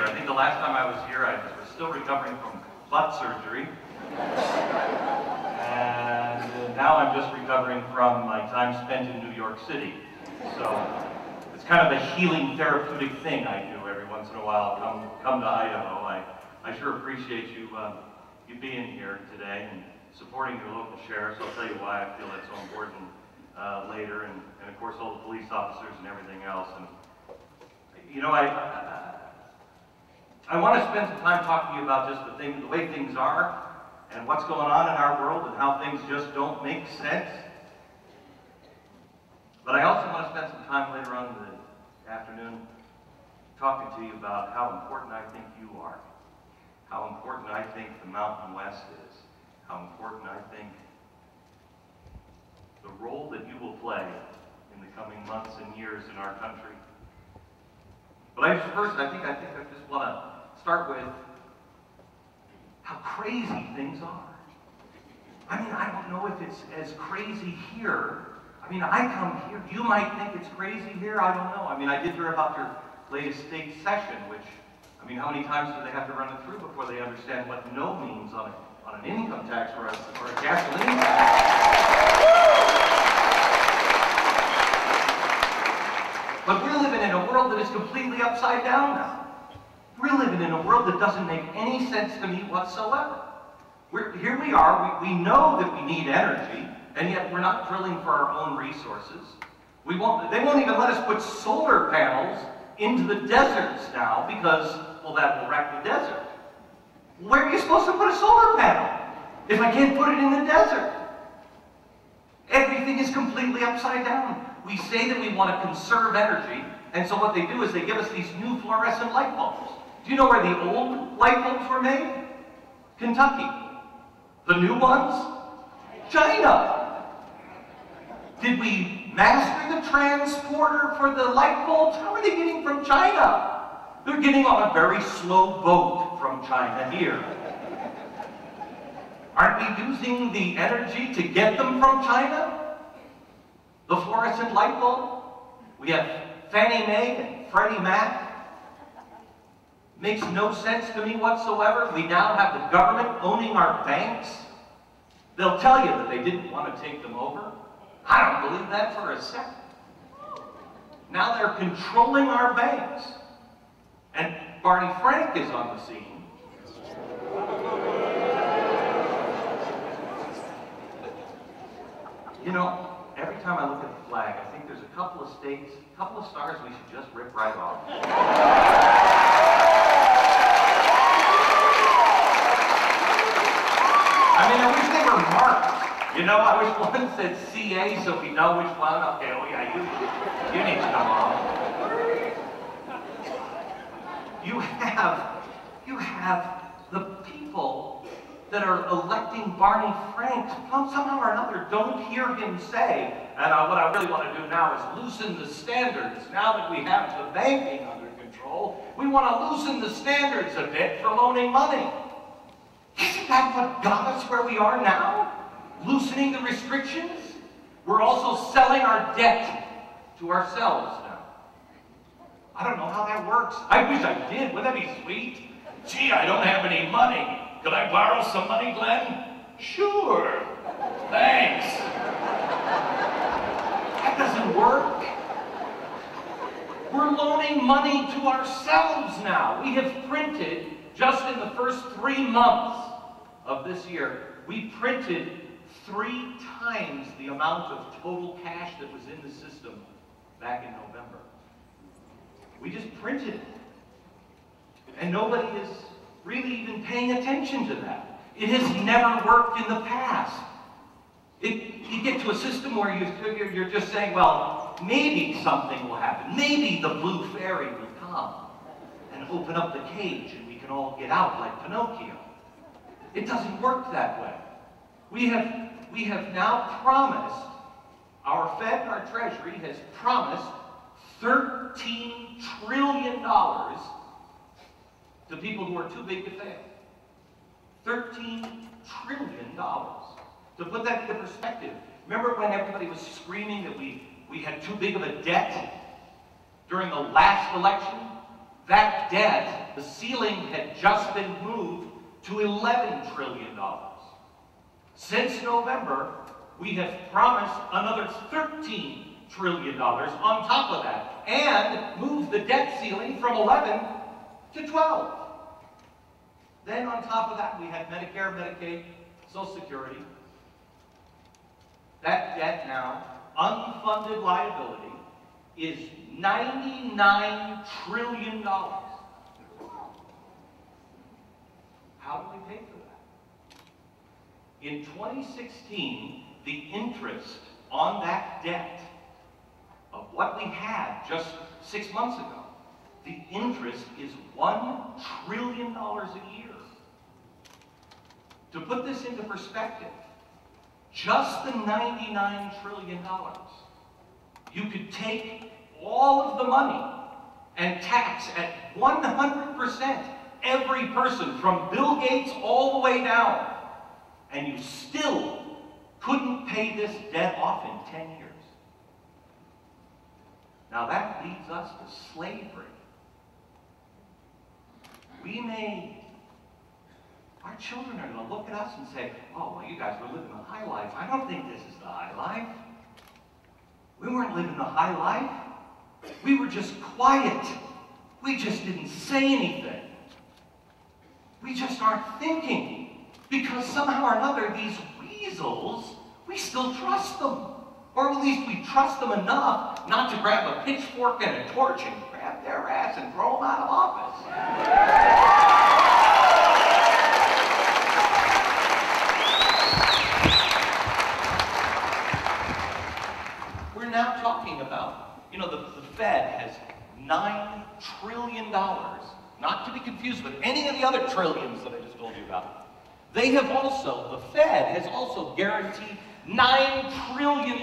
here. I think the last time I was here, I was still recovering from butt surgery. And now I'm just recovering from my time spent in New York City. So it's kind of a healing therapeutic thing I do every once in a while. Come, come to Idaho. I, I sure appreciate you, uh, you being here today and supporting your local sheriffs. I'll tell you why I feel that's so important uh, later, and, and of course all the police officers and everything else. And you know, I, I, want to spend some time talking to you about just the thing, the way things are, and what's going on in our world, and how things just don't make sense. But I also want to spend some time later on in the afternoon talking to you about how important I think you are, how important I think the Mountain West is, how important I think the role that you will play in the coming months and years in our country. But I just first, I think, I think I just want to start with how crazy things are. I mean, I don't know if it's as crazy here. I mean, I come here, you might think it's crazy here, I don't know. I mean, I did hear about your latest state session, which, I mean, how many times do they have to run it through before they understand what no means on, a, on an income tax or a, or a gasoline tax? But we're living in a world that is completely upside down now. We're living in a world that doesn't make any sense to me whatsoever. We're, here we are, we, we know that we need energy, and yet we're not drilling for our own resources. We won't, they won't even let us put solar panels into the deserts now because, well, that will wreck the desert. Where are you supposed to put a solar panel if I can't put it in the desert? Everything is completely upside down we say that we want to conserve energy, and so what they do is they give us these new fluorescent light bulbs. Do you know where the old light bulbs were made? Kentucky. The new ones? China. Did we master the transporter for the light bulbs? How are they getting from China? They're getting on a very slow boat from China here. Aren't we using the energy to get them from China? The fluorescent light bulb. We have Fannie Mae and Freddie Mac. Makes no sense to me whatsoever. We now have the government owning our banks. They'll tell you that they didn't want to take them over. I don't believe that for a second. Now they're controlling our banks. And Barney Frank is on the scene. You know, every time I look at the flag, I think there's a couple of states, a couple of stars we should just rip right off. I mean, I wish they were marked. You know, I wish one said CA so we know which one. Okay, oh yeah, you, you need to come off. You have, you have the people that are electing Barney Frank somehow or another don't hear him say, and uh, what I really want to do now is loosen the standards. Now that we have the banking control, we want to loosen the standards a bit for loaning money. Isn't that what got us where we are now? Loosening the restrictions? We're also selling our debt to ourselves now. I don't know how that works. I wish I did. Wouldn't that be sweet? Gee, I don't have any money. Could I borrow some money, Glenn? Sure. Thanks. That doesn't work. We're loaning money to ourselves now. We have printed, just in the first three months of this year, we printed three times the amount of total cash that was in the system back in November. We just printed it. And nobody is really even paying attention to that. It has never worked in the past. It, you get to a system where you, you're just saying, well, maybe something will happen. Maybe the blue fairy will come and open up the cage and we can all get out like Pinocchio. It doesn't work that way. We have, we have now promised, our Fed and our Treasury has promised $13 trillion to people who are too big to fail. $13 trillion. To put that into perspective, remember when everybody was screaming that we, we had too big of a debt during the last election? That debt, the ceiling had just been moved to $11 trillion. Since November, we have promised another $13 trillion on top of that and moved the debt ceiling from 11 to 12. Then on top of that, we had Medicare, Medicaid, Social Security. That debt now, unfunded liability, is $99 trillion. How do we pay for that? In 2016, the interest on that debt of what we had just six months ago, the interest is $1 trillion a year. To put this into perspective, just the $99 trillion, you could take all of the money and tax at 100% every person from Bill Gates all the way down, and you still couldn't pay this debt off in 10 years. Now that leads us to slavery. We may our children are going to look at us and say, oh, well, you guys were living the high life. I don't think this is the high life. We weren't living the high life. We were just quiet. We just didn't say anything. We just aren't thinking. Because somehow or another, these weasels, we still trust them. Or at least we trust them enough not to grab a pitchfork and a torch and grab their ass and throw them out of office. Now talking about, you know, the, the Fed has $9 trillion, not to be confused with any of the other trillions that I just told you about. They have also, the Fed has also guaranteed $9 trillion